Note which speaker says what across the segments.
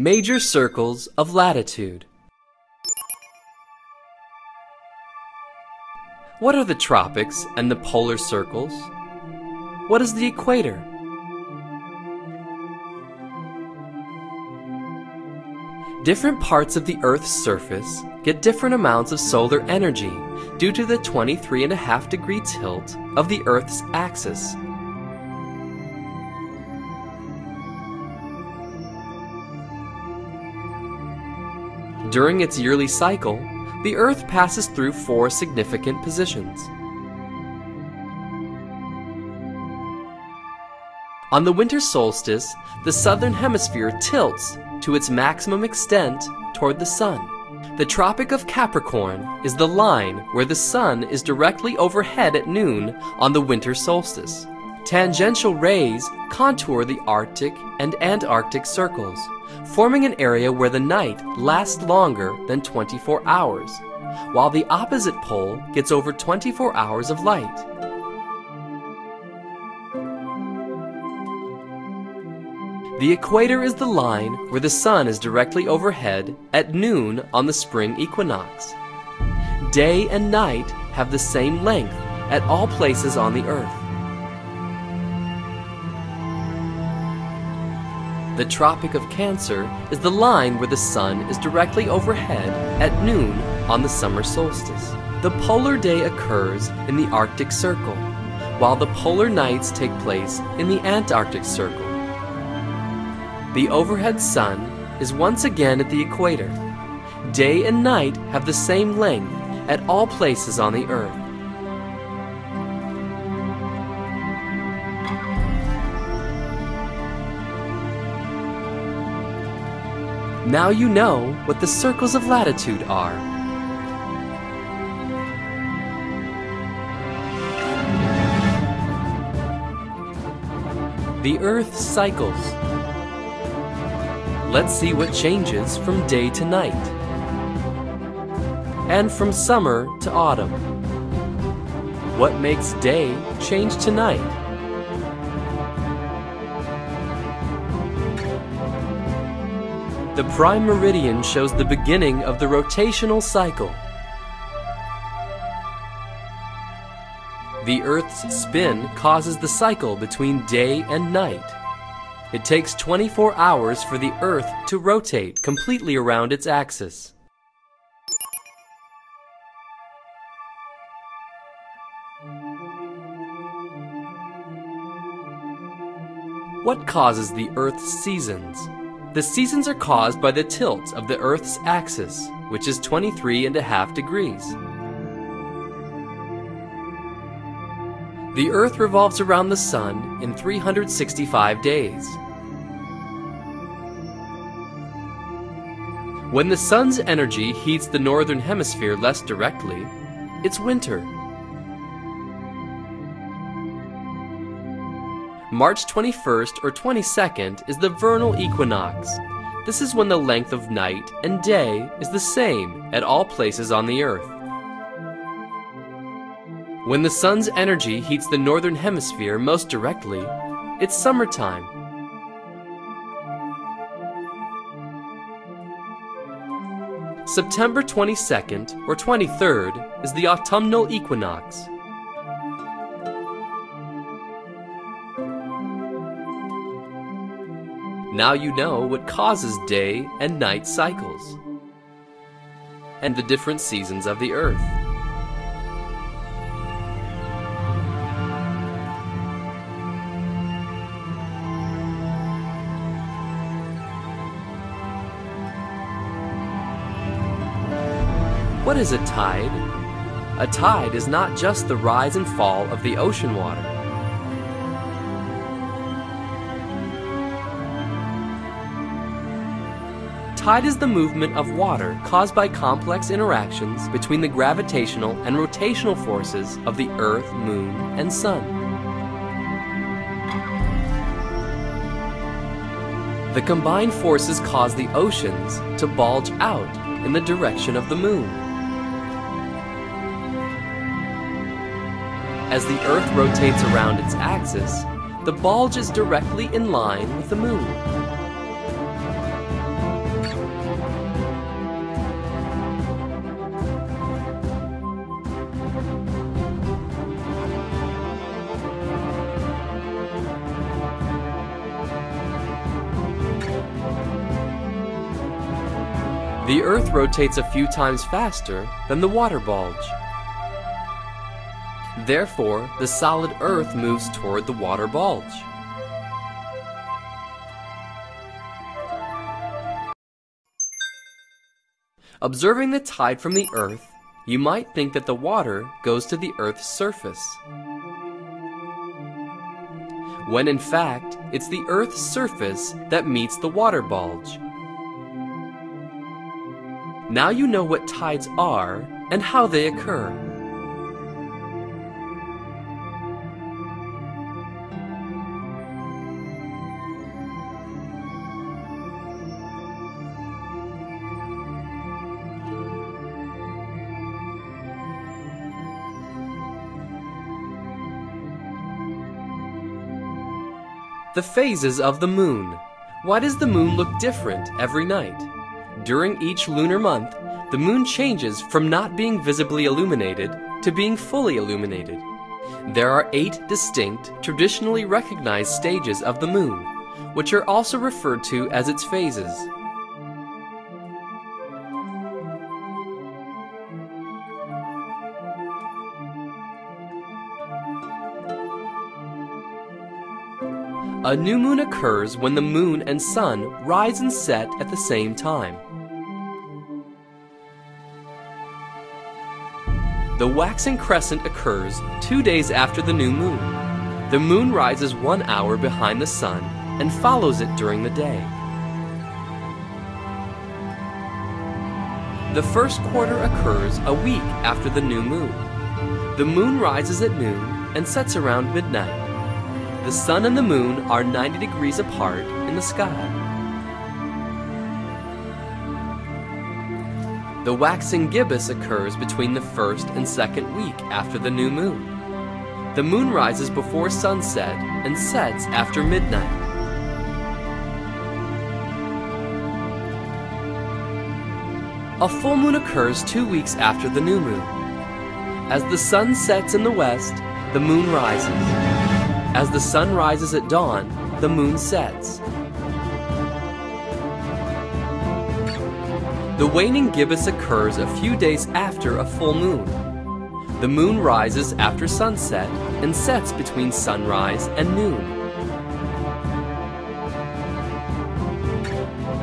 Speaker 1: Major circles of latitude. What are the tropics and the polar circles? What is the equator? Different parts of the Earth's surface get different amounts of solar energy due to the 23.5 degree tilt of the Earth's axis. During its yearly cycle, the Earth passes through four significant positions. On the winter solstice, the southern hemisphere tilts to its maximum extent toward the sun. The Tropic of Capricorn is the line where the sun is directly overhead at noon on the winter solstice. Tangential rays contour the Arctic and Antarctic circles, forming an area where the night lasts longer than 24 hours, while the opposite pole gets over 24 hours of light. The equator is the line where the sun is directly overhead at noon on the spring equinox. Day and night have the same length at all places on the earth. The Tropic of Cancer is the line where the sun is directly overhead at noon on the summer solstice. The polar day occurs in the Arctic Circle, while the polar nights take place in the Antarctic Circle. The overhead sun is once again at the equator. Day and night have the same length at all places on the earth. Now you know what the circles of latitude are. The Earth cycles. Let's see what changes from day to night. And from summer to autumn. What makes day change to night? The prime meridian shows the beginning of the rotational cycle. The Earth's spin causes the cycle between day and night. It takes 24 hours for the Earth to rotate completely around its axis. What causes the Earth's seasons? The seasons are caused by the tilt of the Earth's axis, which is 23 and a half degrees. The Earth revolves around the Sun in 365 days. When the Sun's energy heats the Northern Hemisphere less directly, it's winter. March 21st or 22nd is the vernal equinox. This is when the length of night and day is the same at all places on the Earth. When the sun's energy heats the northern hemisphere most directly, it's summertime. September 22nd or 23rd is the autumnal equinox. Now you know what causes day and night cycles and the different seasons of the earth. What is a tide? A tide is not just the rise and fall of the ocean water. Tide is the movement of water caused by complex interactions between the gravitational and rotational forces of the Earth, Moon, and Sun. The combined forces cause the oceans to bulge out in the direction of the Moon. As the Earth rotates around its axis, the bulge is directly in line with the Moon. The Earth rotates a few times faster than the water bulge. Therefore, the solid Earth moves toward the water bulge. Observing the tide from the Earth, you might think that the water goes to the Earth's surface. When in fact, it's the Earth's surface that meets the water bulge. Now you know what tides are and how they occur. The phases of the moon. Why does the moon look different every night? During each lunar month, the moon changes from not being visibly illuminated to being fully illuminated. There are eight distinct, traditionally recognized stages of the moon, which are also referred to as its phases. A new moon occurs when the moon and sun rise and set at the same time. The waxing crescent occurs two days after the new moon. The moon rises one hour behind the sun and follows it during the day. The first quarter occurs a week after the new moon. The moon rises at noon and sets around midnight. The sun and the moon are 90 degrees apart in the sky. The waxing gibbous occurs between the first and second week after the new moon. The moon rises before sunset and sets after midnight. A full moon occurs two weeks after the new moon. As the sun sets in the west, the moon rises. As the sun rises at dawn, the moon sets. The waning gibbous occurs a few days after a full moon. The moon rises after sunset and sets between sunrise and noon.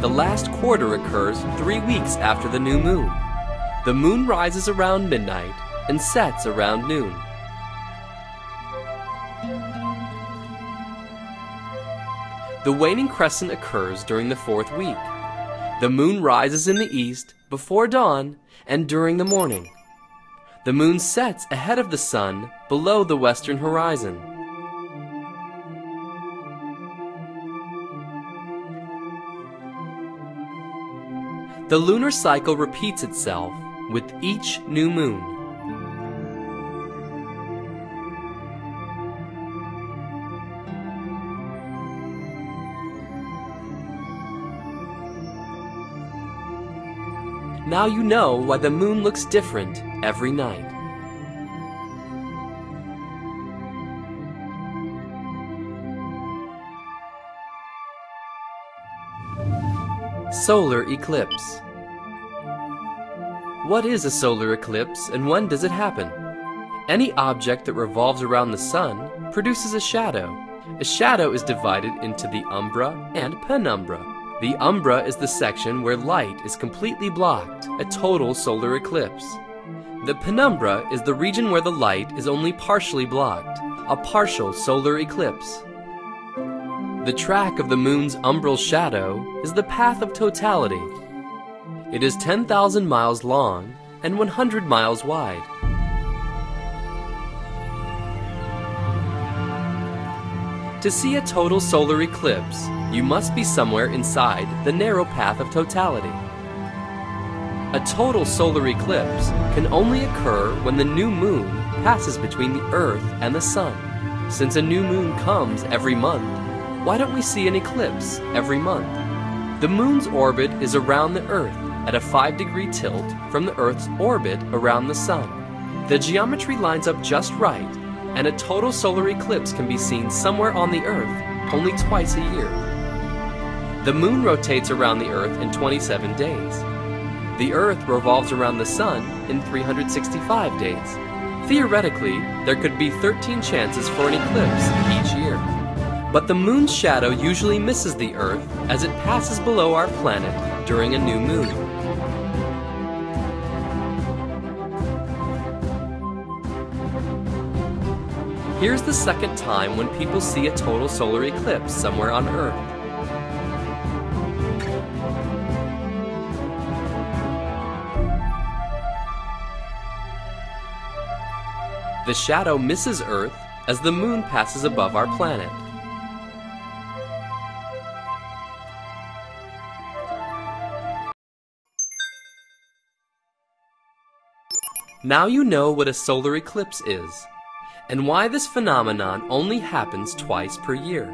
Speaker 1: The last quarter occurs three weeks after the new moon. The moon rises around midnight and sets around noon. The waning crescent occurs during the fourth week. The moon rises in the east before dawn and during the morning. The moon sets ahead of the sun below the western horizon. The lunar cycle repeats itself with each new moon. Now you know why the moon looks different every night. Solar Eclipse What is a solar eclipse and when does it happen? Any object that revolves around the sun produces a shadow. A shadow is divided into the umbra and penumbra. The umbra is the section where light is completely blocked, a total solar eclipse. The penumbra is the region where the light is only partially blocked, a partial solar eclipse. The track of the moon's umbral shadow is the path of totality. It is 10,000 miles long and 100 miles wide. To see a total solar eclipse, you must be somewhere inside the narrow path of totality. A total solar eclipse can only occur when the new moon passes between the Earth and the Sun. Since a new moon comes every month, why don't we see an eclipse every month? The moon's orbit is around the Earth at a 5 degree tilt from the Earth's orbit around the Sun. The geometry lines up just right and a total solar eclipse can be seen somewhere on the Earth only twice a year. The moon rotates around the Earth in 27 days. The Earth revolves around the Sun in 365 days. Theoretically, there could be 13 chances for an eclipse each year. But the moon's shadow usually misses the Earth as it passes below our planet during a new moon. Here's the second time when people see a total solar eclipse somewhere on Earth. The shadow misses Earth as the moon passes above our planet. Now you know what a solar eclipse is, and why this phenomenon only happens twice per year.